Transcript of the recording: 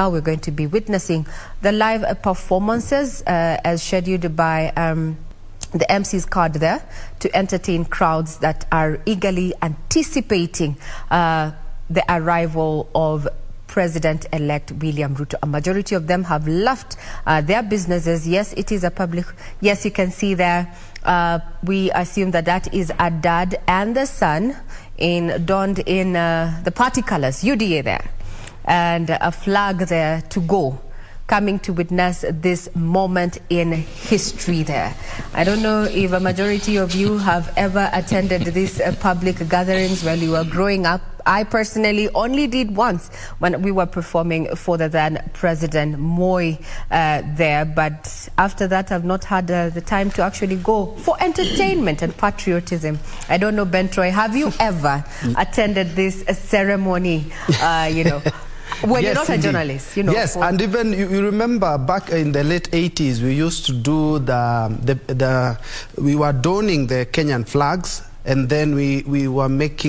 Now we're going to be witnessing the live performances uh, as scheduled by um, the MC's card there to entertain crowds that are eagerly anticipating uh, the arrival of President-elect William Ruto. A majority of them have left uh, their businesses. Yes, it is a public. Yes, you can see there. Uh, we assume that that is a dad and the son in donned in uh, the party colors, UDA there, and a flag there to go coming to witness this moment in history there. I don't know if a majority of you have ever attended these uh, public gatherings while you were growing up. I personally only did once when we were performing for the then President Moi uh, there. But after that, I've not had uh, the time to actually go for entertainment and patriotism. I don't know, Ben Troy, have you ever attended this uh, ceremony, uh, you know, Well, yes, you're not indeed. a journalist, you know. Yes, and even you, you, remember back in the late 80s, we used to do the, the, the we were donning the Kenyan flags, and then we, we were making